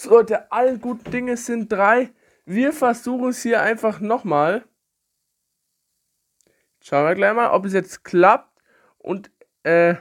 So Leute, alle guten Dinge sind drei. Wir versuchen es hier einfach nochmal. Schauen wir gleich mal, ob es jetzt klappt. Und äh,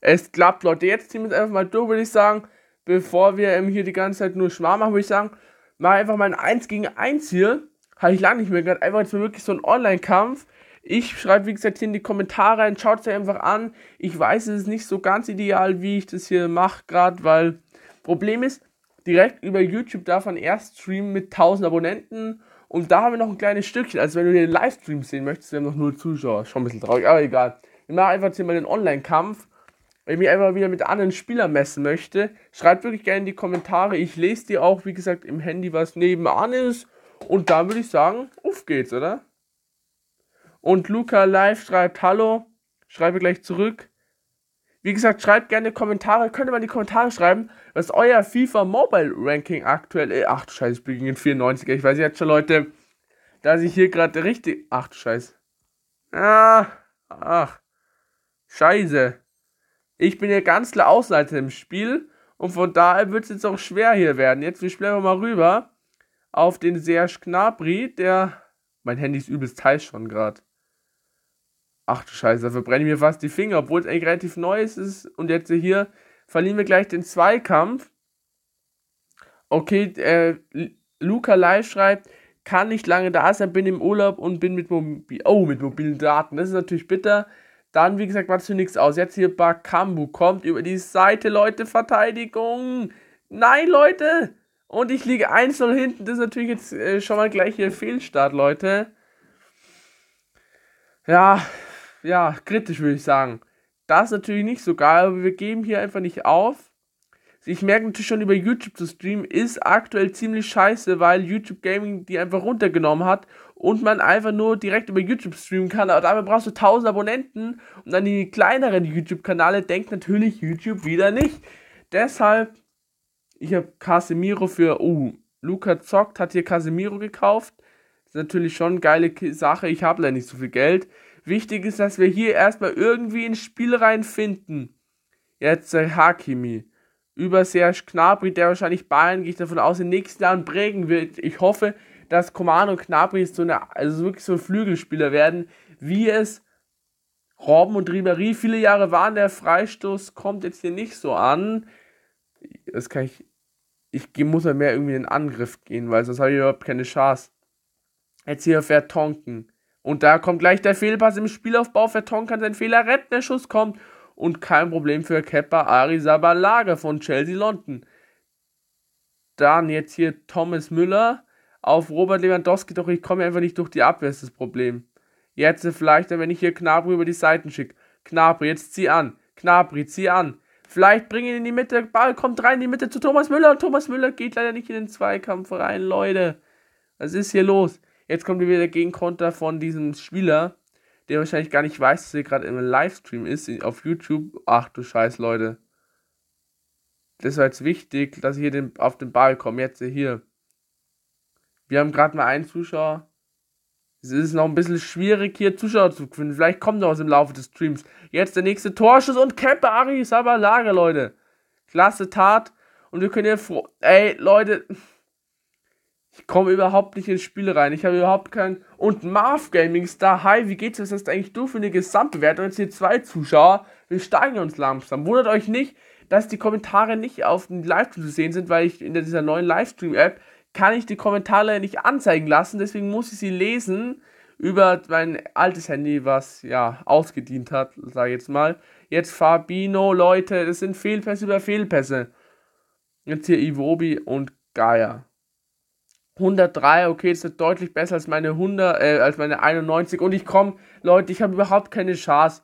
es klappt, Leute. Jetzt ziehen wir es einfach mal durch, würde ich sagen. Bevor wir ähm, hier die ganze Zeit nur Schmarrn machen, würde ich sagen, mach einfach mal ein 1 gegen 1 hier. Habe ich lange nicht mehr gehört. Einfach jetzt mal wirklich so ein Online-Kampf. Ich schreibe, wie gesagt, hier in die Kommentare rein. Schaut es euch einfach an. Ich weiß, es ist nicht so ganz ideal, wie ich das hier mache, gerade, weil Problem ist, direkt über YouTube darf man erst streamen mit 1000 Abonnenten. Und da haben wir noch ein kleines Stückchen. Also, wenn du den Livestream sehen möchtest, wir haben noch null Zuschauer. Schon ein bisschen traurig, aber egal. Wir machen einfach jetzt hier mal den Online-Kampf. Wenn ich mich einfach wieder mit anderen Spielern messen möchte, schreibt wirklich gerne in die Kommentare. Ich lese dir auch, wie gesagt, im Handy, was nebenan ist. Und dann würde ich sagen, auf geht's, oder? Und Luca Live schreibt Hallo. Schreibe gleich zurück. Wie gesagt, schreibt gerne Kommentare. Könnt ihr mal in die Kommentare schreiben, was euer FIFA Mobile Ranking aktuell ist. Ach du Scheiße, ich bin gegen 94er. Ich weiß jetzt schon, Leute, dass ich hier gerade richtig. Ach du Scheiße. Ah, ach. Scheiße. Ich bin hier ganz klar Außenseiter im Spiel. Und von daher wird es jetzt auch schwer hier werden. Jetzt, wir spielen mal rüber auf den Serge Gnabry, der. Mein Handy ist übelst heiß schon gerade. Ach du Scheiße, da verbrenne ich mir fast die Finger, obwohl es eigentlich relativ neu ist. Und jetzt hier verlieren wir gleich den Zweikampf. Okay, äh, Luca Live schreibt, kann nicht lange da sein, bin im Urlaub und bin mit, Mobil oh, mit mobilen Daten. Das ist natürlich bitter. Dann, wie gesagt, macht es für nichts aus. Jetzt hier Bakambu kommt über die Seite, Leute, Verteidigung. Nein, Leute! Und ich liege 1-0 hinten. Das ist natürlich jetzt äh, schon mal gleich hier Fehlstart, Leute. Ja, ja, kritisch würde ich sagen. Das ist natürlich nicht so geil, aber wir geben hier einfach nicht auf. Ich merke natürlich schon über YouTube zu streamen, ist aktuell ziemlich scheiße, weil YouTube Gaming die einfach runtergenommen hat und man einfach nur direkt über YouTube streamen kann. Aber dafür brauchst du 1000 Abonnenten und dann die kleineren YouTube-Kanäle denkt natürlich YouTube wieder nicht. Deshalb, ich habe Casemiro für, oh, Luca Zockt hat hier Casemiro gekauft. Das ist natürlich schon eine geile Sache. Ich habe leider nicht so viel Geld. Wichtig ist, dass wir hier erstmal irgendwie ins Spiel reinfinden. Jetzt äh, Hakimi. Über Serge Gnabry, der wahrscheinlich Bayern, gehe ich davon aus, in den nächsten Jahren prägen wird. Ich hoffe, dass Coman und Gnabry so eine, also wirklich so Flügelspieler werden, wie es Robben und Ribéry viele Jahre waren. Der Freistoß kommt jetzt hier nicht so an. Das kann ich. Ich muss ja mehr irgendwie in den Angriff gehen, weil sonst habe ich überhaupt keine Chance. Jetzt hier fährt Tonken. Und da kommt gleich der Fehlpass im Spielaufbau. Verton kann seinen Fehler retten. Der Schuss kommt. Und kein Problem für Kepa Arrizabalaga von Chelsea London. Dann jetzt hier Thomas Müller auf Robert Lewandowski. Doch ich komme einfach nicht durch die Abwehr, ist das Problem. Jetzt vielleicht, wenn ich hier Knabri über die Seiten schicke. Knabri, jetzt zieh an. Knabri, zieh an. Vielleicht bring ihn in die Mitte. Ball kommt rein in die Mitte zu Thomas Müller. Und Thomas Müller geht leider nicht in den Zweikampf rein, Leute. Was ist hier los? Jetzt kommt wieder der Gegenkonter von diesem Spieler, der wahrscheinlich gar nicht weiß, dass er gerade im Livestream ist auf YouTube. Ach du Scheiß, Leute. Das war jetzt wichtig, dass ich hier den, auf den Ball komme. Jetzt hier. Wir haben gerade mal einen Zuschauer. Es ist noch ein bisschen schwierig, hier Zuschauer zu finden. Vielleicht kommt noch was im Laufe des Streams. Jetzt der nächste Torschuss und Keppe Ari Sabalaga, Leute. Klasse Tat. Und wir können hier froh. Ey, Leute. Ich komme überhaupt nicht ins Spiel rein. Ich habe überhaupt keinen. Und Marv Gaming Star, hi, wie geht's? Was hast eigentlich du für eine Gesamtbewertung? Jetzt hier zwei Zuschauer. Wir steigen uns langsam. Wundert euch nicht, dass die Kommentare nicht auf dem Livestream zu sehen sind, weil ich in dieser neuen Livestream-App kann ich die Kommentare nicht anzeigen lassen. Deswegen muss ich sie lesen über mein altes Handy, was ja ausgedient hat, sage ich jetzt mal. Jetzt Fabino, Leute, das sind Fehlpässe über Fehlpässe. Jetzt hier Iwobi und Gaia. 103, okay, ist deutlich besser als meine 100, äh, als meine 91 und ich komme, Leute, ich habe überhaupt keine Chance.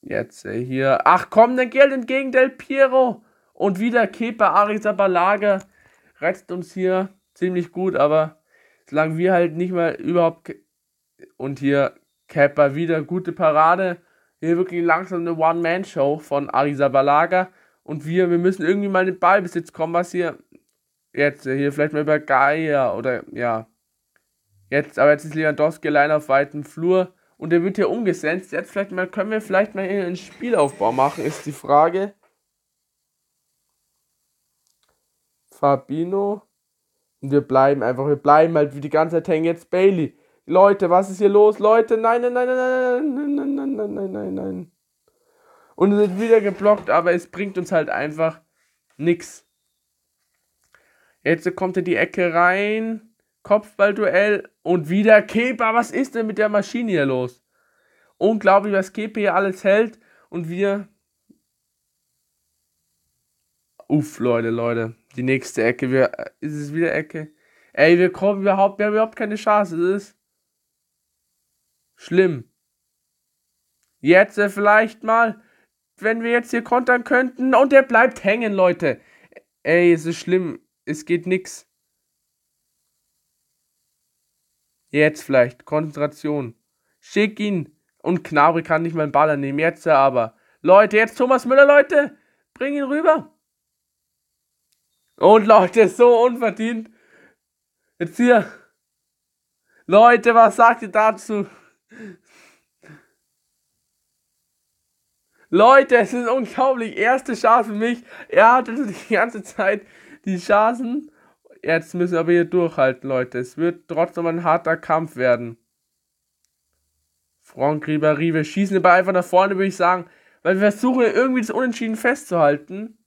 Jetzt äh, hier, ach komm, dann Geld entgegen Del Piero. Und wieder Kepa Arrizabalaga rettet uns hier ziemlich gut, aber solange wir halt nicht mal überhaupt und hier Kepa wieder gute Parade, hier wirklich langsam eine One-Man-Show von Arrizabalaga und wir, wir müssen irgendwie mal in den Ballbesitz kommen, was hier Jetzt äh, hier vielleicht mal über Gaia oder ja. Jetzt, aber jetzt ist Lewandowski allein auf weitem Flur und der wird hier umgesetzt. Jetzt vielleicht mal können wir vielleicht mal einen Spielaufbau machen, ist die Frage. 1-0 Fabino. Und wir bleiben einfach, wir bleiben halt wie die ganze Zeit hängen. Jetzt Bailey. Leute, was ist hier los? Leute, nein, nein, nein, nein, nein, nein, nein, nein, nein, nein, nein, nein. Und es wird wieder geblockt, aber es bringt uns halt einfach nix. Jetzt kommt er die Ecke rein. Kopfballduell und wieder Kepa. Was ist denn mit der Maschine hier los? Unglaublich, was Kepa hier alles hält. Und wir. Uff, Leute, Leute. Die nächste Ecke. Wir, ist es wieder Ecke? Ey, wir kommen überhaupt, wir haben überhaupt keine Chance. Das ist schlimm. Jetzt äh, vielleicht mal, wenn wir jetzt hier kontern könnten. Und der bleibt hängen, Leute. Ey, es ist schlimm. Es geht nix. Jetzt vielleicht. Konzentration. Schick ihn. Und Knabri kann nicht mal einen Ball annehmen. Jetzt aber. Leute, jetzt Thomas Müller, Leute. Bring ihn rüber. Und Leute, so unverdient. Jetzt hier. Leute, was sagt ihr dazu? Leute, es ist unglaublich. Erste Chance für mich. Er hatte die ganze Zeit die Chancen. Jetzt müssen wir aber hier durchhalten, Leute. Es wird trotzdem ein harter Kampf werden. Franck Ribéry, wir schießen den Ball einfach nach vorne, würde ich sagen. Weil wir versuchen irgendwie das Unentschieden festzuhalten.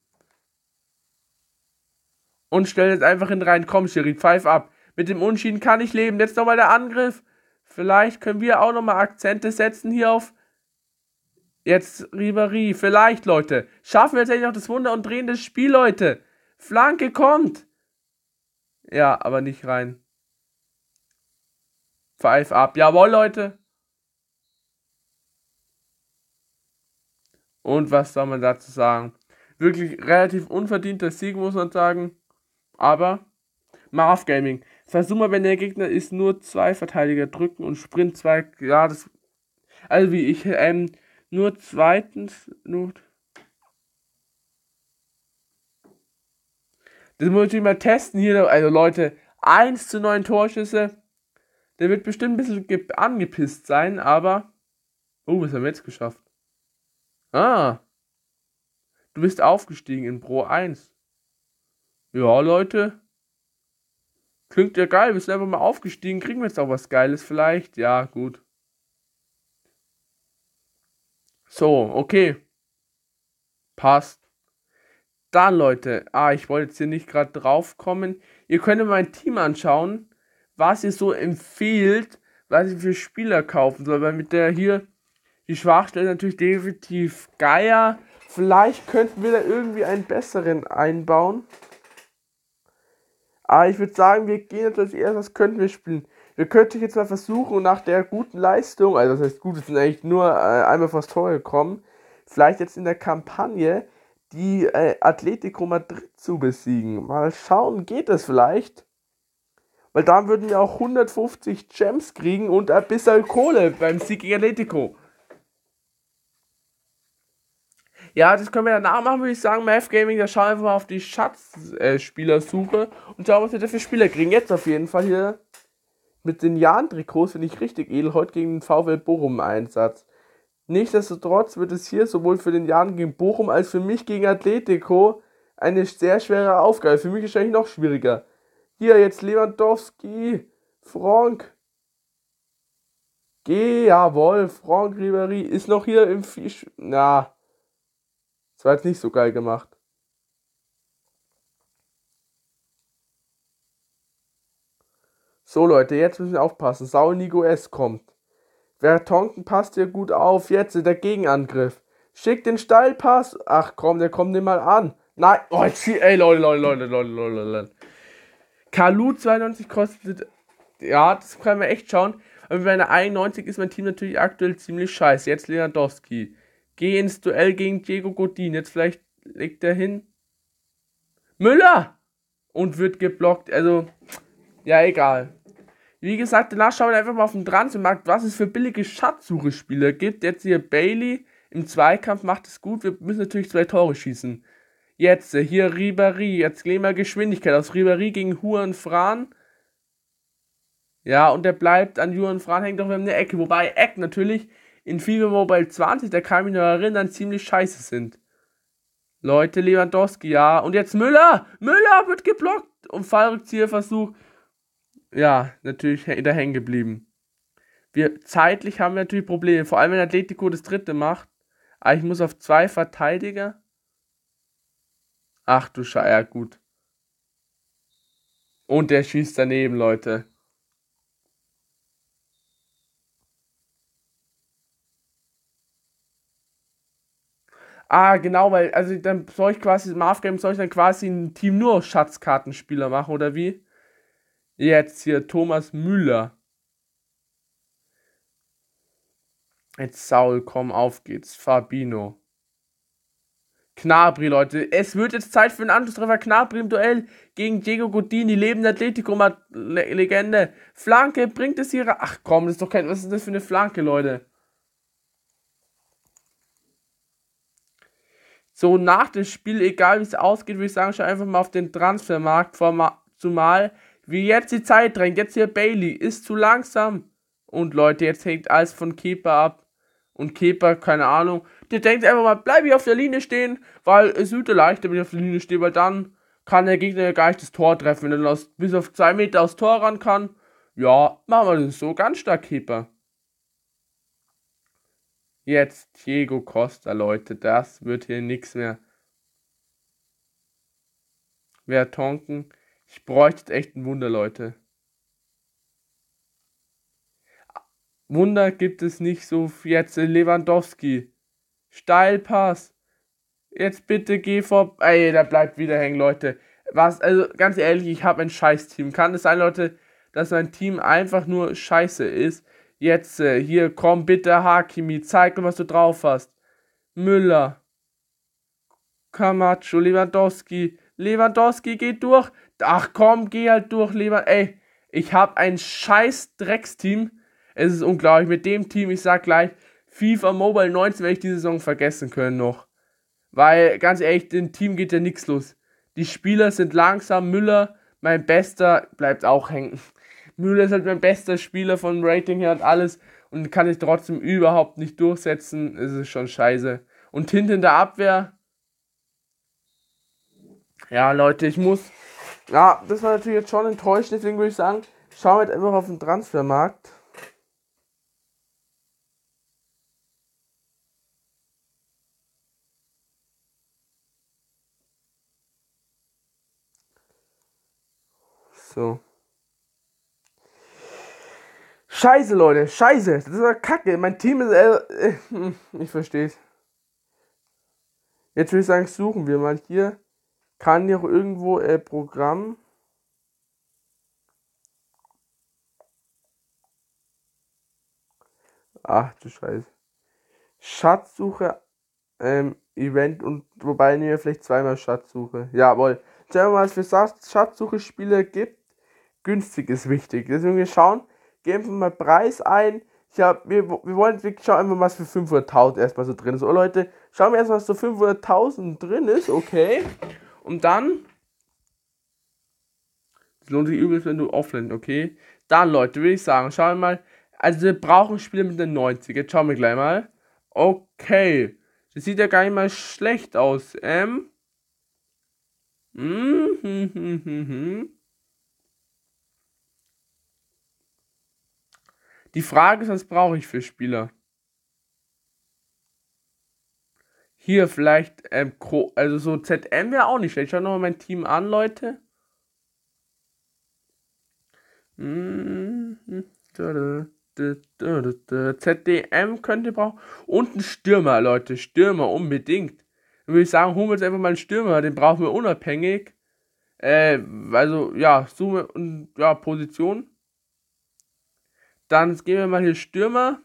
Und stellen jetzt einfach in rein. Komm, Sherry, pfeif ab. Mit dem Unentschieden kann ich leben. Jetzt nochmal der Angriff. Vielleicht können wir auch nochmal Akzente setzen hier auf jetzt Ribéry. Vielleicht, Leute. Schaffen wir jetzt endlich noch das Wunder und drehen das Spiel, Leute. Flanke kommt. Ja, aber nicht rein. Pfeif ab. Jawohl, Leute. Und was soll man dazu sagen? Wirklich relativ unverdienter Sieg, muss man sagen. Aber Marv Gaming. Versuch mal, wenn der Gegner ist, nur zwei Verteidiger drücken und Sprint zwei. Ja, das. Also wie ich, ähm, nur zweitens. Nur, Das muss ich mal testen hier. Also Leute, 1 zu 9 Torschüsse. Der wird bestimmt ein bisschen angepisst sein, aber. Oh, was haben wir jetzt geschafft? Ah. Du bist aufgestiegen in Pro 1. Ja, Leute. Klingt ja geil. Wir sind einfach mal aufgestiegen. Kriegen wir jetzt auch was Geiles vielleicht? Ja, gut. So, okay. Passt. Dann, Leute, ah, ich wollte jetzt hier nicht gerade drauf kommen. Ihr könnt mein Team anschauen, was ihr so empfiehlt, was ich für Spieler kaufen soll. Weil mit der hier, die Schwachstelle natürlich definitiv Geier. Vielleicht könnten wir da irgendwie einen besseren einbauen. Aber ich würde sagen, wir gehen jetzt als erstes, was könnten wir spielen? Wir könnten jetzt mal versuchen, nach der guten Leistung, also das heißt gut, wir sind eigentlich nur äh, einmal fast Tor gekommen, vielleicht jetzt in der Kampagne die äh, Atletico Madrid zu besiegen. Mal schauen, geht das vielleicht? Weil dann würden wir auch 150 Gems kriegen und ein bisschen Kohle beim Sieg gegen Atletico. Ja, das können wir danach machen, würde ich sagen. Math Gaming, da schauen wir einfach mal auf die Schatzspielersuche äh, und schauen, was wir da für Spieler kriegen. Jetzt auf jeden Fall hier mit den Jan-Trikots finde ich richtig edel. Heute gegen den VfL Bochum Einsatz. Nichtsdestotrotz wird es hier sowohl für den Jan gegen Bochum als für mich gegen Atletico eine sehr schwere Aufgabe. Für mich wahrscheinlich noch schwieriger. Hier jetzt Lewandowski, Frank. Geh, jawohl, Frank Ribéry ist noch hier im Fisch. Na, das war jetzt nicht so geil gemacht. So Leute, jetzt müssen wir aufpassen. Saul Nigo S kommt. Vertonken passt hier gut auf. Jetzt der Gegenangriff. Schick den Steilpass. Ach komm, der kommt nicht mal an. Nein. Oh, jetzt, ey, Leute, Leute, Leute, Leute, Leute, Leute. Kalu 92 kostet. Ja, das können wir echt schauen. Aber bei einer 91 ist mein Team natürlich aktuell ziemlich scheiße. Jetzt Lewandowski. Geh ins Duell gegen Diego Godin. Jetzt vielleicht legt er hin. Müller! Und wird geblockt. Also, ja, egal. Wie gesagt, danach schauen wir einfach mal auf den Transfermarkt, was es für billige Schatzsuche-Spieler gibt. Jetzt hier Bailey im Zweikampf macht es gut. Wir müssen natürlich zwei Tore schießen. Jetzt äh, hier Ribéry. Jetzt gehen wir Geschwindigkeit aus Ribéry gegen Huan Fran. Ja, und der bleibt an Juan Fran, hängt doch in der Ecke. Wobei Eck natürlich in FIFA Mobile 20, da kann ich mich noch erinnern, ziemlich scheiße sind. Leute, Lewandowski, ja. Und jetzt Müller. Müller wird geblockt. Und Fallrückzieherversuch. Ja, natürlich da hängen geblieben. Wir, zeitlich haben wir natürlich Probleme. Vor allem, wenn Atletico das dritte macht. Aber ich muss auf zwei Verteidiger. Ach du Scheiße, ja gut. Und der schießt daneben, Leute. Ah, genau, weil, also dann soll ich quasi, Marv Game soll ich dann quasi ein Team nur Schatzkartenspieler machen, oder wie? Jetzt hier Thomas Müller. Jetzt Saul, komm, auf geht's. Fabino. Knabri, Leute. Es wird jetzt Zeit für einen Anschlusstreffer. Knabri im Duell gegen Diego Godini, lebende Atletico-Legende. Flanke, bringt es hier. Ach komm, das ist doch kein. Was ist das für eine Flanke, Leute? So, nach dem Spiel, egal wie es ausgeht, würde ich sagen, schau einfach mal auf den Transfermarkt. Zumal, wie jetzt die Zeit drängt. Jetzt hier Bailey ist zu langsam. Und Leute, jetzt hängt alles von Keeper ab. Und Keeper, keine Ahnung, der denkt einfach mal, bleib ich auf der Linie stehen, weil es wird leichter, wenn ich auf der Linie stehe, weil dann kann der Gegner ja gar nicht das Tor treffen. Wenn er aus, bis auf zwei Meter aufs Tor ran kann, ja, machen wir das so. Ganz stark, Keeper. Jetzt Diego Costa, Leute. Das wird hier nichts mehr. Wer tonken? Ich bräuchte echt ein Wunder, Leute. Wunder gibt es nicht so jetzt Lewandowski. Steilpass. Jetzt bitte geh vor. Ey, da bleibt wieder hängen, Leute. Was, also ganz ehrlich, ich habe ein Scheiß-Team. Kann es sein, Leute, dass mein Team einfach nur scheiße ist? Jetzt, äh, hier, komm bitte, Hakimi, zeig mir, was du drauf hast. Müller. Camacho, Lewandowski. Lewandowski geht durch. Ach komm, geh halt durch, Lewandowski. Ey, ich habe ein scheiß Drecksteam es ist unglaublich. Mit dem Team, ich sag gleich, FIFA Mobile 19 werde ich die Saison vergessen können noch. Weil, ganz ehrlich, dem Team geht ja nichts los. Die Spieler sind langsam. Müller, mein bester, bleibt auch hängen. Müller ist halt mein bester Spieler von Rating her und alles und kann sich trotzdem überhaupt nicht durchsetzen. Es ist schon scheiße. Und hinten in der Abwehr. Ja, Leute, ich muss. Ja, das war natürlich jetzt schon enttäuschend, deswegen würde ich sagen, schauen wir jetzt einfach auf den Transfermarkt. So. Scheiße, Leute. Scheiße. Das ist ja kacke. Mein Team ist. Äh, äh, ich verstehe Jetzt würde ich sagen, suchen wir mal hier. Kann hier auch irgendwo äh, Programm. Ach du Scheiße. Schatzsuche, ähm, Event und wobei mir vielleicht zweimal Schatzsuche. Jawohl. Schauen wir mal, was für Schatzsuche-Spiele gibt günstig ist wichtig. Deswegen wir schauen, geben wir mal Preis ein. Ich hab, wir, wir wollen wirklich schauen einfach, was für 500.000 erstmal so drin ist. Oh Leute, schauen wir erstmal, was so 500.000 drin ist, okay. Und dann. Es lohnt sich übrigens, wenn du offline, okay. Dann, Leute, würde ich sagen, schauen wir mal. Also, wir brauchen Spiele mit den 90. Jetzt schauen wir gleich mal. Okay. Das sieht ja gar nicht mal schlecht aus. Ähm. Hm, hm, hm, hm, hm. Die Frage ist, was brauche ich für Spieler? Hier vielleicht, ähm, also so ZM wäre auch nicht schlecht. Ich schaue nochmal mein Team an, Leute. ZDM könnte brauchen. Und ein Stürmer, Leute. Stürmer unbedingt. Dann würde ich sagen, holen wir jetzt einfach mal einen Stürmer. Den brauchen wir unabhängig. Äh, also, ja, Summe und ja, Position. Dann gehen wir mal hier Stürmer.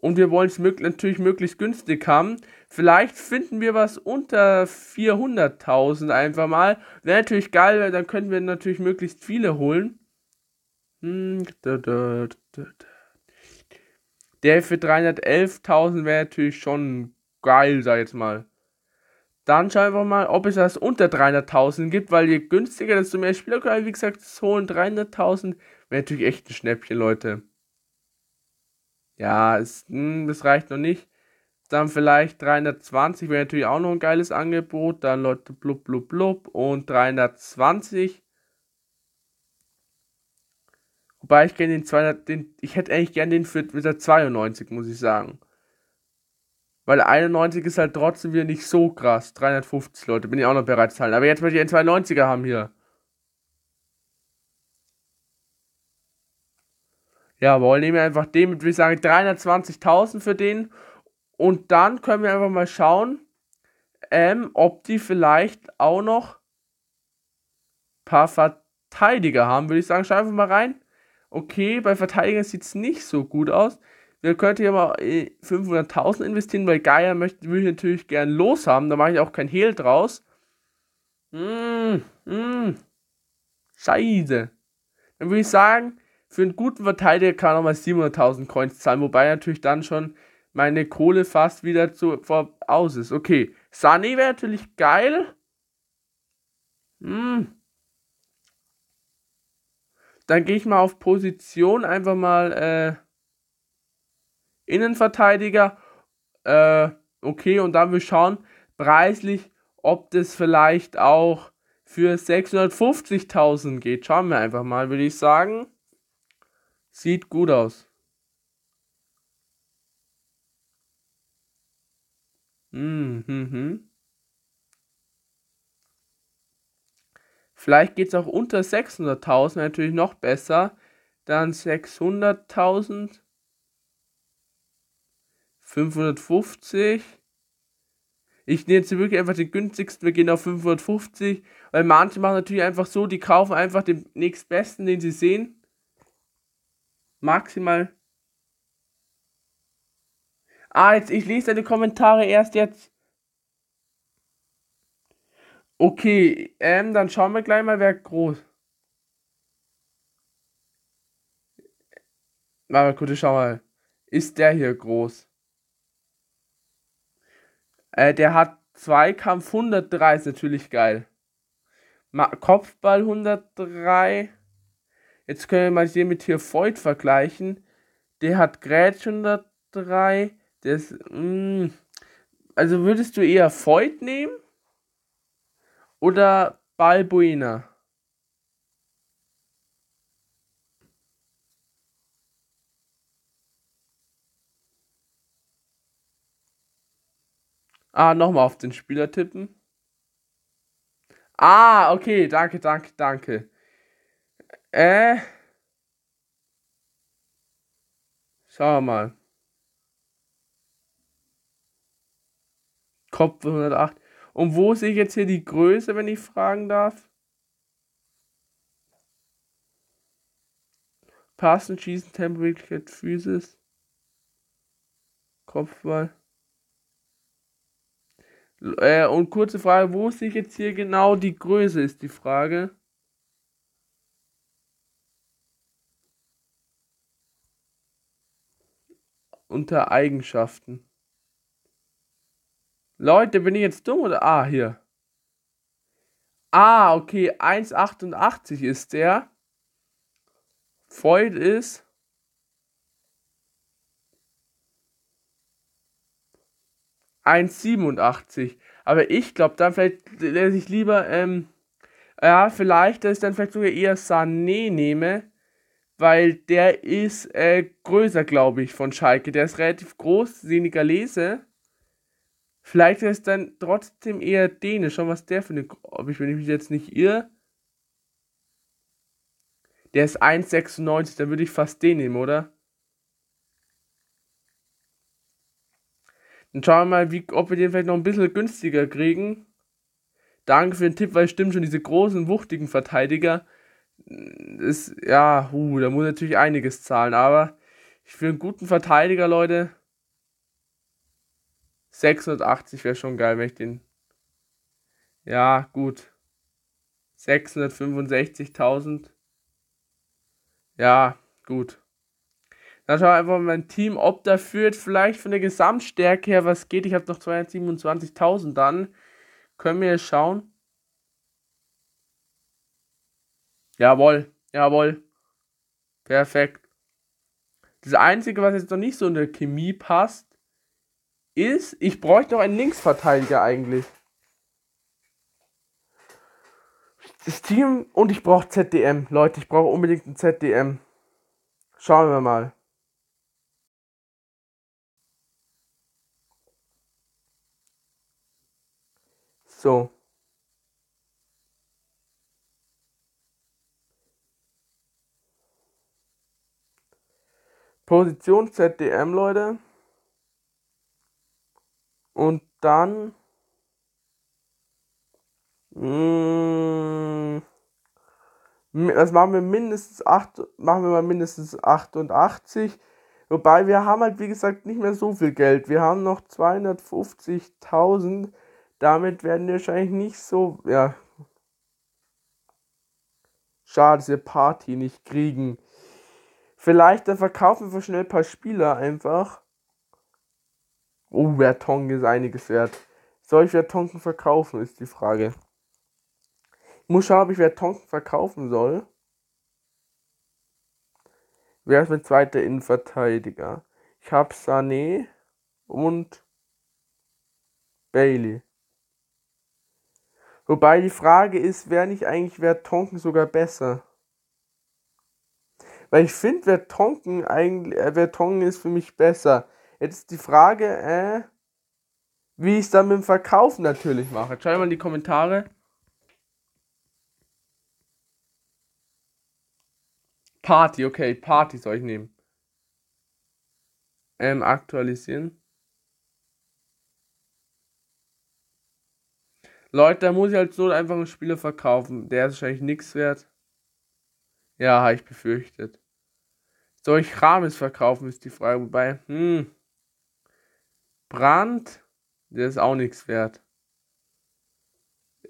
Und wir wollen es mög natürlich möglichst günstig haben. Vielleicht finden wir was unter 400.000 einfach mal. Wäre natürlich geil, weil dann können wir natürlich möglichst viele holen. Hm, Der für 311.000 wäre natürlich schon geil, sag ich jetzt mal. Dann schauen wir mal, ob es das unter 300.000 gibt, weil je günstiger, desto mehr Spieler können, wie gesagt, holen 300.000. Wäre natürlich echt ein Schnäppchen, Leute. Ja, es, mh, hm, das reicht noch nicht. Dann vielleicht 320 wäre natürlich auch noch ein geiles Angebot. Dann Leute blub blub blub und 320. Wobei ich gerne den 200, den, ich hätte eigentlich gerne den für mit der 92, muss ich sagen. Weil 91 ist halt trotzdem wieder nicht so krass. 350 Leute, bin ich auch noch bereit zu zahlen. Aber jetzt möchte ich einen 92er haben hier. Jawohl, nehmen wir einfach den mit, würde ich sagen, 320.000 für den. Und dann können wir einfach mal schauen, ähm, ob die vielleicht auch noch ein paar Verteidiger haben, würde ich sagen. Schau einfach mal rein. Okay, bei Verteidigern sieht es nicht so gut aus. Wir könnten hier mal 500.000 investieren, weil Geier möchte, will ich natürlich gern loshaben. Da mache ich auch kein Hehl draus. Mm, mm. Scheiße. Dann würde ich sagen, für einen guten Verteidiger kann er nochmal 700.000 Coins zahlen, wobei natürlich dann schon meine Kohle fast wieder zu, vor, aus ist. Okay, Sunny wäre natürlich geil. Hm. Dann gehe ich mal auf Position, einfach mal äh, Innenverteidiger. Äh, okay, und dann wir schauen preislich, ob das vielleicht auch für 650.000 geht. Schauen wir einfach mal, würde ich sagen. Sieht gut aus. Mhm. mhm. Vielleicht geht es auch unter 600.000, natürlich noch besser. Dann 600.000. 550. Ich nehme jetzt wirklich einfach den günstigsten, wir gehen auf 550, weil manche machen natürlich einfach so, die kaufen einfach den nächstbesten, den sie sehen maximal. Ah, jetzt, ich lese deine Kommentare erst jetzt. Okay, ähm, dann schauen wir gleich mal, wer groß. Mal kurz, schau mal. Ist der hier groß? Äh, der hat Zweikampf 103, ist natürlich geil. Ma Kopfball 103. Jetzt können wir mal hier mit hier Void vergleichen. Der hat Grätsch 103. Der ist, mh, also würdest du eher Void nehmen? Oder Balbuena? Ah, nochmal auf den Spieler tippen. Ah, okay, danke, danke, danke. Äh. Schauen wir mal. Kopf 108. Und wo sehe ich jetzt hier die Größe, wenn ich fragen darf? Passen, Schießen, Temporität, Physis. Kopfball. Äh, und kurze Frage, wo sehe ich jetzt hier genau die Größe, ist die Frage. Unter Eigenschaften. Leute, bin ich jetzt dumm oder? Ah, hier. Ah, okay, 1,88 ist der. Freud ist. ...1,87. Aber ich glaube, dann vielleicht, dass ich lieber, ähm, ja, vielleicht, dass ich dann vielleicht sogar eher Sané nehme, weil der ist äh, größer, glaube ich, von Schalke. Der ist relativ groß, Senegalese. Vielleicht ist es dann trotzdem eher Dänisch. Schon was der für eine, ob ich, wenn ich mich jetzt nicht irre. Der ist 1,96, dann würde ich fast den nehmen, oder? Dann schauen wir mal, wie, ob wir den vielleicht noch ein bisschen günstiger kriegen. Danke für den Tipp, weil stimmt schon, diese großen, wuchtigen Verteidiger ist, ja, uh, da muss natürlich einiges zahlen, aber für einen guten Verteidiger, Leute, 680 wäre schon geil, wenn ich den. Ja, gut. 665.000. Ja, gut. Dann schauen wir einfach mal mein Team, ob da führt, vielleicht von der Gesamtstärke her was geht. Ich habe noch 227.000 dann. Können wir schauen. Jawohl, jawohl. Perfekt. Das Einzige, was jetzt noch nicht so in der Chemie passt, ist, ich bräuchte noch einen Linksverteidiger eigentlich. Das Team und ich brauche ZDM. Leute, ich brauche unbedingt ein ZDM. Schauen wir mal. So. Position ZDM, Leute. Und dann. Mh, mm, das machen wir mindestens 8, machen wir mal mindestens 88. Wobei wir haben halt, wie gesagt, nicht mehr so viel Geld. Wir haben noch 250.000. Damit werden wir wahrscheinlich nicht so, ja. Schade, wir Party nicht kriegen. Vielleicht verkaufen wir schnell ein paar Spieler einfach. Oh, Vertongen ist einiges wert. Soll ich Vertongen verkaufen, ist die Frage. Ich muss schauen, ob ich Vertongen verkaufen soll. Wer ist mein zweiter Innenverteidiger? Ich habe Sané und Bailey. Wobei die Frage ist, wäre nicht eigentlich Vertonken sogar besser? Weil ich finde, Vertonken eigentlich, äh, Vertongen ist für mich besser. Jetzt ist die Frage, äh, wie ich es dann mit dem Verkauf natürlich mache. Schau mal in die Kommentare. Party, okay, Party soll ich nehmen. Ähm, aktualisieren. Leute, da muss ich halt so einfach einen Spieler verkaufen. Der ist wahrscheinlich nichts wert. Ja, habe ich befürchtet. Soll ich Rames verkaufen, ist die Frage. Wobei, hm. Brand, der ist auch nichts wert.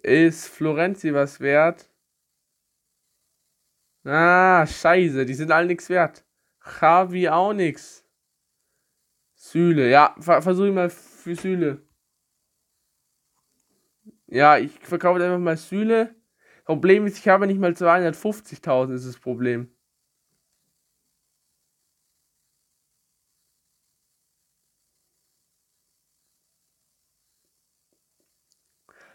Ist Florenzi was wert? Ah, scheiße, die sind alle nichts wert. Javi auch nichts. Sühle, ja, ver versuche ich mal für Sühle. Ja, ich verkaufe einfach mal Sühle. Problem ist, ich habe nicht mal 250.000, ist das Problem.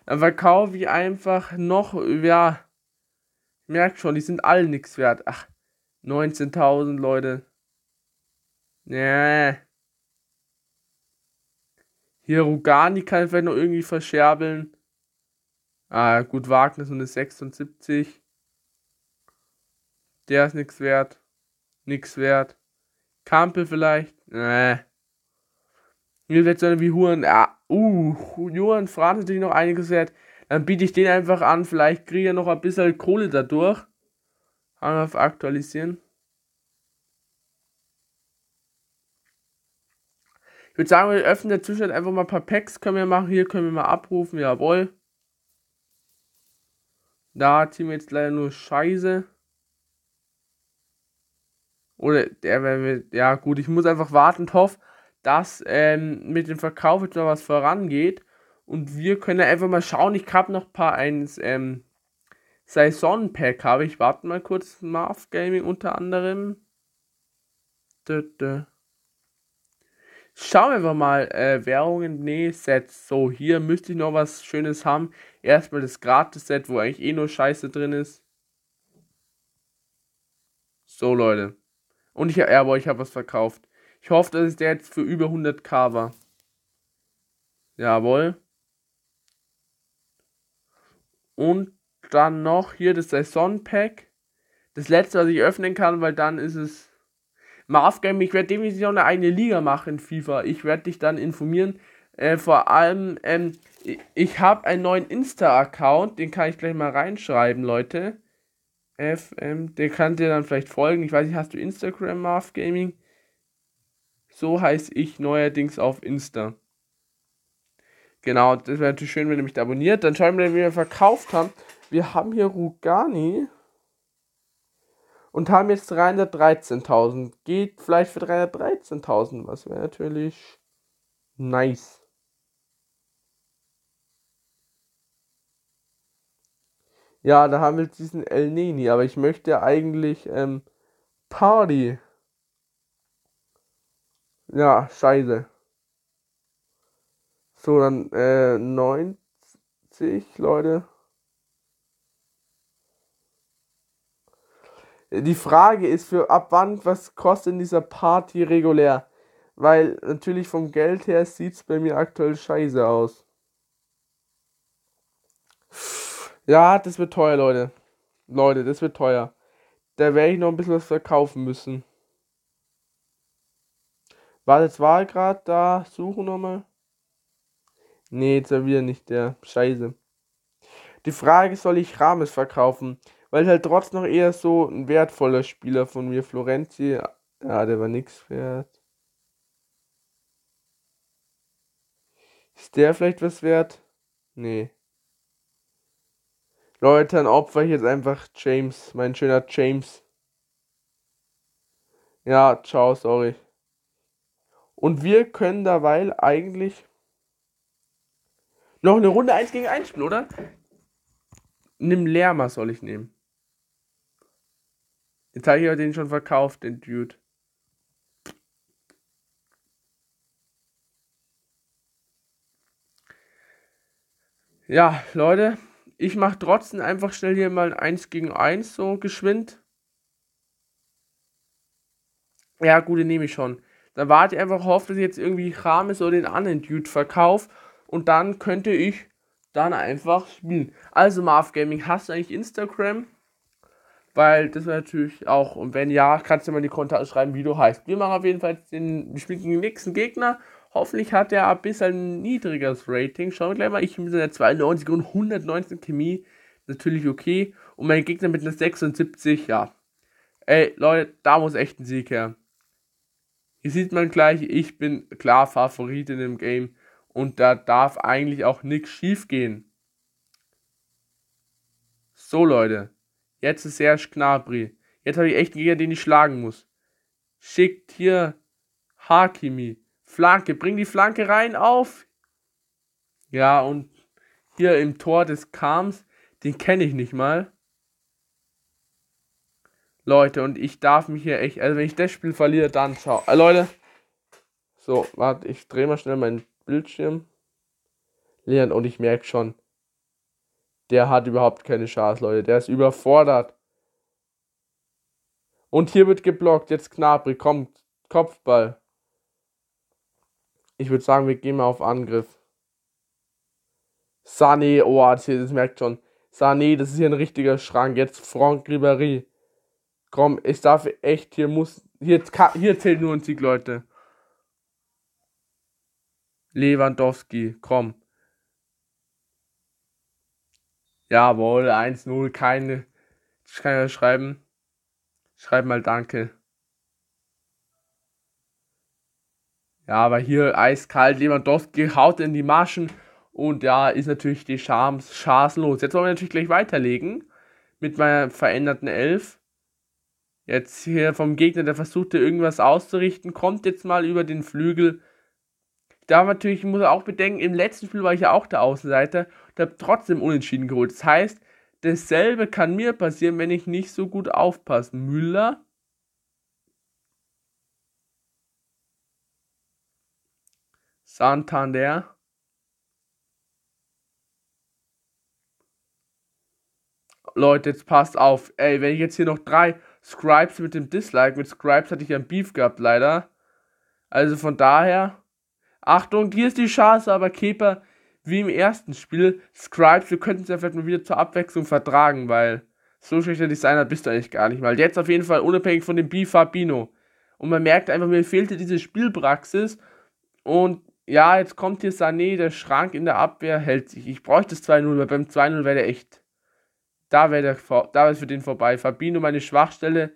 Dann verkaufe ich einfach noch, ja, merkt schon, die sind alle nichts wert. Ach, 19.000 Leute. Nee. Hier Rugani kann ich vielleicht noch irgendwie verscherbeln. Ah, gut, Wagner nur eine 76. Der ist nichts wert. Nix wert. Kampel vielleicht. Nee. Hier wird so wie Huren. Ja, uh, Johann Franz natürlich noch einiges wert. Dann biete ich den einfach an. Vielleicht kriege ich noch ein bisschen Kohle dadurch. Wir auf aktualisieren. Ich würde sagen, wir öffnen dazwischen einfach mal ein paar Packs. Können wir machen. Hier können wir mal abrufen. Jawohl. Da ziehen wir jetzt leider nur Scheiße. Oder der wäre ja gut, ich muss einfach warten und hoffe, dass ähm, mit dem Verkauf jetzt noch was vorangeht. Und wir können einfach mal schauen. Ich habe noch ein paar eins ähm, Saison-Pack habe ich. Warte mal kurz. Marv Gaming unter anderem. Dö, dö. Schauen wir mal. Äh, Währungen, nee, Sets. So, hier müsste ich noch was Schönes haben. Erstmal das Gratis-Set, wo eigentlich eh nur Scheiße drin ist. So, Leute. Und ich, ja, aber ich habe was verkauft. Ich hoffe, dass es der jetzt für über 100k war. Jawohl. Und dann noch hier das Saison-Pack. Das letzte, was ich öffnen kann, weil dann ist es Marv Game. Ich werde definitiv noch eine eigene Liga machen in FIFA. Ich werde dich dann informieren. Äh, vor allem, ähm, ich, habe einen neuen Insta-Account. Den kann ich gleich mal reinschreiben, Leute. FM, der kann dir dann vielleicht folgen. Ich weiß nicht, hast du Instagram, Marv Gaming? So heiße ich neuerdings auf Insta. Genau, das wäre natürlich schön, wenn ihr mich da abonniert. Dann schauen wir, wie wir verkauft haben. Wir haben hier Rugani und haben jetzt 313.000. Geht vielleicht für 313.000, was wäre natürlich nice. Ja, da haben wir jetzt diesen El Nini, aber ich möchte eigentlich ähm, Party. Ja, scheiße. So, dann äh, 90 Leute. Die Frage ist für ab wann, was kostet in dieser Party regulär? Weil natürlich vom Geld her sieht es bei mir aktuell scheiße aus. Ja, das wird teuer, Leute. Leute, das wird teuer. Da werde ich noch ein bisschen was verkaufen müssen. War gerade da. Suchen nochmal. Nee, jetzt ist wieder nicht der. Scheiße. Die Frage, soll ich Rames verkaufen? Weil halt trotzdem noch eher so ein wertvoller Spieler von mir. Florenzi. Ja, der war nix wert. Ist der vielleicht was wert? Nee. Leute, dann opfer ich jetzt einfach James, mein schöner James. Ja, ciao, sorry. Und wir können derweil eigentlich noch eine Runde 1 gegen 1 spielen, oder? Nimm Lerma soll ich nehmen. Jetzt habe ich ja den schon verkauft, den Dude. Ja, Leute, ich mache trotzdem einfach schnell hier mal ein 1 gegen 1 so geschwind. Ja, gut, den nehme ich schon. Dann warte ich einfach hoffe, dass ich jetzt irgendwie Rames oder den anderen Dude verkaufe. Und dann könnte ich dann einfach spielen. Also Marv Gaming, hast du eigentlich Instagram? Weil das natürlich auch, und wenn ja, kannst du mal in die Kommentare schreiben, wie du heißt. Wir machen auf jeden Fall den, den nächsten Gegner. Hoffentlich hat er ein bisschen niedrigeres Rating. Schauen wir gleich mal. Ich mit einer 92 und 119 Chemie. Natürlich okay. Und mein Gegner mit einer 76, ja. Ey, Leute, da muss echt ein Sieg her. Hier sieht man gleich, ich bin klar Favorit in dem Game. Und da darf eigentlich auch nichts schief gehen. So, Leute. Jetzt ist Serge Gnabry. Jetzt habe ich echt einen Gegner, den ich schlagen muss. Schickt hier Hakimi. Flanke, bring die Flanke rein auf. Ja, und hier im Tor des Kams, den kenne ich nicht mal. Leute, und ich darf mich hier echt, also wenn ich das Spiel verliere, dann ciao. Äh, Leute, so, warte, ich drehe mal schnell meinen Bildschirm. Leon, und ich merke schon, der hat überhaupt keine Chance, Leute. Der ist überfordert. Und hier wird geblockt. Jetzt Knabri, kommt. Kopfball. Ich würde sagen, wir gehen mal auf Angriff. Sané, oh, das, hier, das merkt schon. Sané, das ist hier ein richtiger Schrank. Jetzt Franck Ribéry. Komm, ich darf echt, hier muss, hier, hier zählt nur ein Sieg, Leute. Lewandowski, komm. Jawohl, 1-0, keine. Ich kann ja schreiben. Schreib mal Danke. Ja, aber hier eiskalt, Lewandowski haut in die Maschen und ja, ist natürlich die Charmes chancenlos. Jetzt wollen wir natürlich gleich weiterlegen mit meiner veränderten Elf. Jetzt hier vom Gegner, der versuchte irgendwas auszurichten, kommt jetzt mal über den Flügel. Da natürlich muss er auch bedenken, im letzten Spiel war ich ja auch der Außenseiter und habe trotzdem unentschieden geholt. Das heißt, dasselbe kann mir passieren, wenn ich nicht so gut aufpasse. Müller Santander. Leute, jetzt passt auf. Ey, wenn ich jetzt hier noch drei Scribes mit dem Dislike, mit Scribes hatte ich ja ein Beef gehabt, leider. Also von daher. Achtung, hier ist die Chance, aber Keeper, wie im ersten Spiel, Scribes, wir könnten es ja vielleicht mal wieder zur Abwechslung vertragen, weil so schlechter Designer bist du eigentlich gar nicht mal. Jetzt auf jeden Fall unabhängig von dem Beef Fabino. Und man merkt einfach, mir fehlte diese Spielpraxis. Und ja, jetzt kommt hier Sané, der Schrank in der Abwehr hält sich. Ich bräuchte das 2-0, weil beim 2-0 wäre der echt. Da wäre da ist für den vorbei. Fabino, meine Schwachstelle.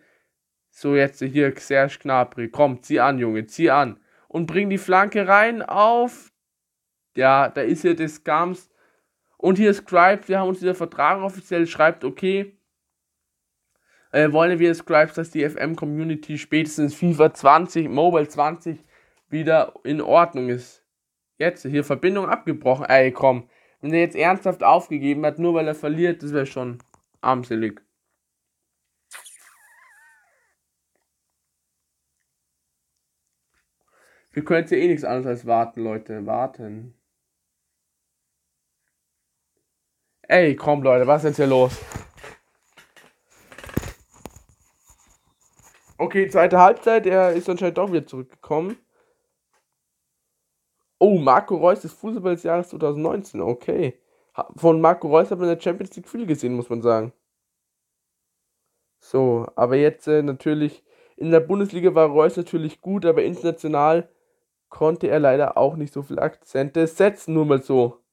So, jetzt hier Serge Gnabry. Komm, zieh an, Junge, zieh an. Und bring die Flanke rein auf. Ja, da ist hier des Gams. Und hier Scribe, wir haben uns wieder vertragen offiziell, schreibt, okay. Äh, wollen wir Scribes, dass die FM-Community spätestens FIFA 20, Mobile 20 wieder in Ordnung ist. Jetzt, hier Verbindung abgebrochen. Ey, komm. Wenn er jetzt ernsthaft aufgegeben hat, nur weil er verliert, das wäre schon armselig. Wir können jetzt ja eh nichts anderes als warten, Leute. Warten. Ey, komm Leute, was ist jetzt hier los? Okay, zweite Halbzeit, er ist anscheinend doch wieder zurückgekommen. Oh, Marco Reus des Fußball des Jahres 2019, okay. Von Marco Reus hat man in der Champions League viel gesehen, muss man sagen. So, aber jetzt äh, natürlich, in der Bundesliga war Reus natürlich gut, aber international konnte er leider auch nicht so viele Akzente setzen, nur mal so.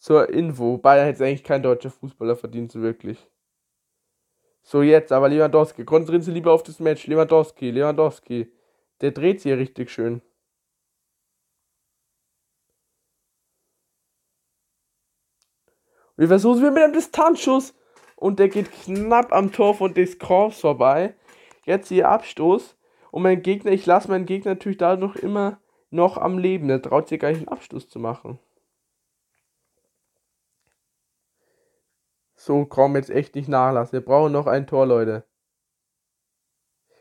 Zur Info. Bayern hätte eigentlich kein deutscher Fußballer verdient, so wirklich. So, jetzt aber Lewandowski. Konzentrieren Sie lieber auf das Match. Lewandowski, Lewandowski. Der dreht sich hier richtig schön. Wir versuchen es mit einem Distanzschuss. Und der geht knapp am Tor von Descroix vorbei. Jetzt hier Abstoß. Und mein Gegner, ich lasse meinen Gegner natürlich dadurch immer noch am Leben. Der traut sich gar nicht einen Abstoß zu machen. So, komm, jetzt echt nicht nachlassen. Wir brauchen noch ein Tor, Leute.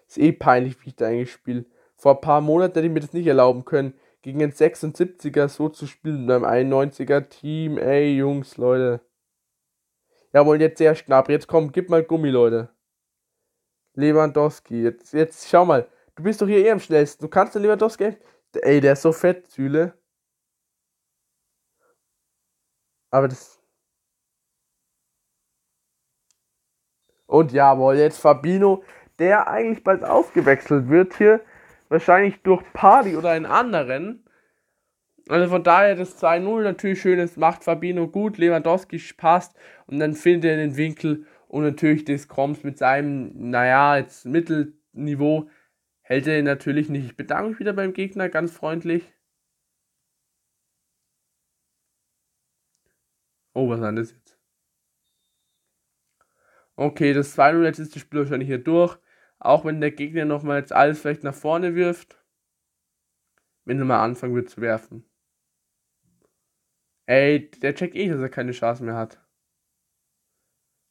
Ist eh peinlich, wie ich da eigentlich spiele. Vor ein paar Monaten hätte ich mir das nicht erlauben können, gegen einen 76er so zu spielen beim 91er Team. Ey, Jungs, Leute. Jawohl, jetzt sehr knapp. Jetzt komm, gib mal Gummi, Leute. Lewandowski. Jetzt, jetzt, schau mal. Du bist doch hier eh am schnellsten. Du kannst den Lewandowski. Ey, der ist so fett, Süle. Aber das. Und jawohl, jetzt Fabino, der eigentlich bald ausgewechselt wird hier. Wahrscheinlich durch Party oder einen anderen. Also von daher das 2-0 natürlich schön, das macht Fabino gut, Lewandowski passt und dann findet er den Winkel und natürlich das Kroms mit seinem, naja, jetzt Mittelniveau hält er ihn natürlich nicht. Ich bedanke mich wieder beim Gegner, ganz freundlich. Oh, was war das jetzt? Okay, das 2-0, jetzt ist das Spiel wahrscheinlich hier durch. Auch wenn der Gegner nochmal jetzt alles vielleicht nach vorne wirft. Wenn er mal anfangen wird zu werfen. Ey, der checkt eh, dass er keine Chance mehr hat.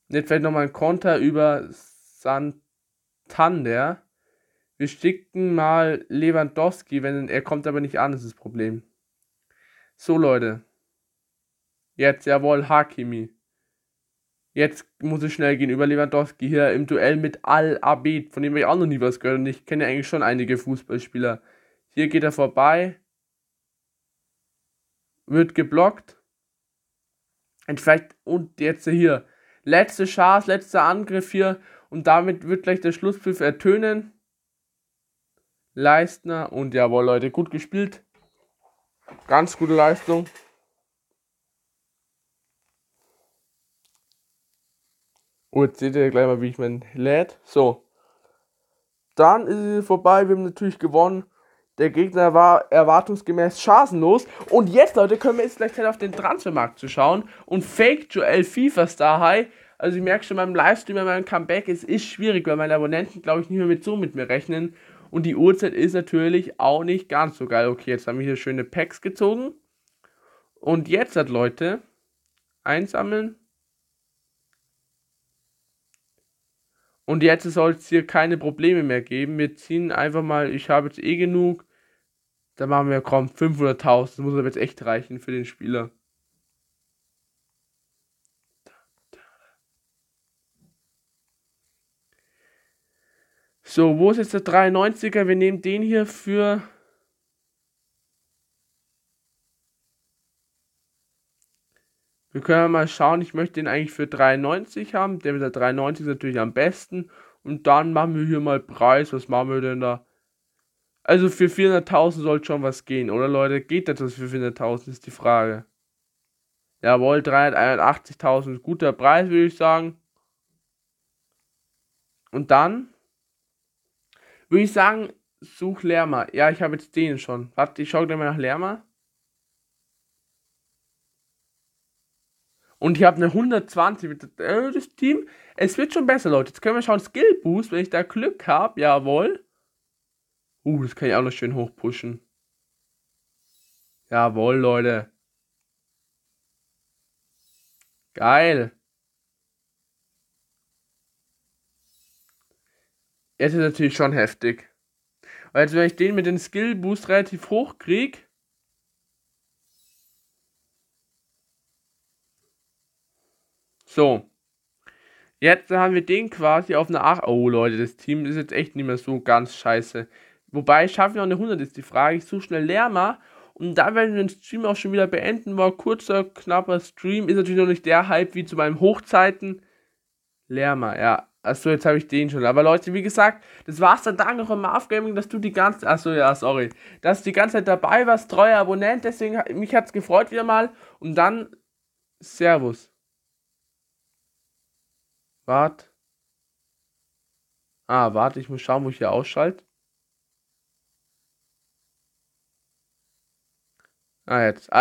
Jetzt vielleicht nochmal ein Konter über Santander. Wir schicken mal Lewandowski, wenn er kommt aber nicht an, ist das Problem. So, Leute. Jetzt, jawohl, Hakimi. Jetzt muss es schnell gehen über Lewandowski hier im Duell mit Al-Abid, von dem ich auch noch nie was gehört und ich kenne eigentlich schon einige Fußballspieler. Hier geht er vorbei. Wird geblockt. Und vielleicht, und jetzt hier. Letzte Chance, letzter Angriff hier. Und damit wird gleich der Schlusspfiff ertönen. Leistner und jawohl, Leute, gut gespielt. Ganz gute Leistung. Oh, jetzt seht ihr gleich mal, wie ich mein lädt. So. Dann ist es vorbei. Wir haben natürlich gewonnen. Der Gegner war erwartungsgemäß chancenlos. Und jetzt, Leute, können wir jetzt gleich auf den Transfermarkt zu schauen. Und Fake Joel FIFA Star High. Also ich merke schon beim Livestream, bei meinem Comeback, es ist schwierig, weil meine Abonnenten, glaube ich, nicht mehr mit so mit mir rechnen. Und die Uhrzeit ist natürlich auch nicht ganz so geil. Okay, jetzt haben wir hier schöne Packs gezogen. Und jetzt hat Leute einsammeln. Und jetzt soll es hier keine Probleme mehr geben. Wir ziehen einfach mal, ich habe jetzt eh genug. Da machen wir, komm, 500.000. Das muss aber jetzt echt reichen für den Spieler. So, wo ist jetzt der 93er? Wir nehmen den hier für Wir können mal schauen, ich möchte den eigentlich für 93 haben. Der mit der 93 ist natürlich am besten. Und dann machen wir hier mal Preis. Was machen wir denn da? Also für 400.000 sollte schon was gehen, oder Leute? Geht das für 400.000 ist die Frage. Jawohl, 381.000. Guter Preis, würde ich sagen. Und dann würde ich sagen, such Lerma. Ja, ich habe jetzt den schon. Warte, ich schaue gleich mal nach Lerma. Und ich habe eine 120 mit äh, das Team. Es wird schon besser, Leute. Jetzt können wir schauen. Skill Boost, wenn ich da Glück habe. Jawohl. Uh, das kann ich auch noch schön hochpushen. Jawohl, Leute. Geil. Jetzt ist natürlich schon heftig. Weil jetzt, wenn ich den mit dem Skill Boost relativ hoch kriege, So. Jetzt haben wir den quasi auf eine 8. Oh Leute, das Team ist jetzt echt nicht mehr so ganz scheiße. Wobei, schaffen wir auch eine 100 ist die Frage. Ich suche schnell Lerma. Und dann werden wir den Stream auch schon wieder beenden. War kurzer, knapper Stream. Ist natürlich noch nicht der Hype wie zu meinen Hochzeiten. Lerma, ja. Achso, jetzt habe ich den schon. Aber Leute, wie gesagt, das war's dann danke auch im Gaming, dass du die ganze Achso, ja, sorry. Dass du die ganze Zeit dabei warst, treuer Abonnent. Deswegen, mich hat's gefreut wieder mal. Und dann, Servus. Wart. Ah, warte, ich muss schauen, wo ich hier ausschalte. Ah, jetzt.